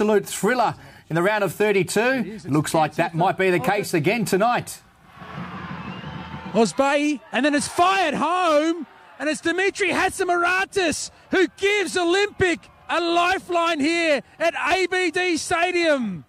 absolute thriller in the round of 32. Looks like that might be the case again tonight. Osbay, and then it's fired home, and it's Dimitri Hatzimouratis who gives Olympic a lifeline here at ABD Stadium.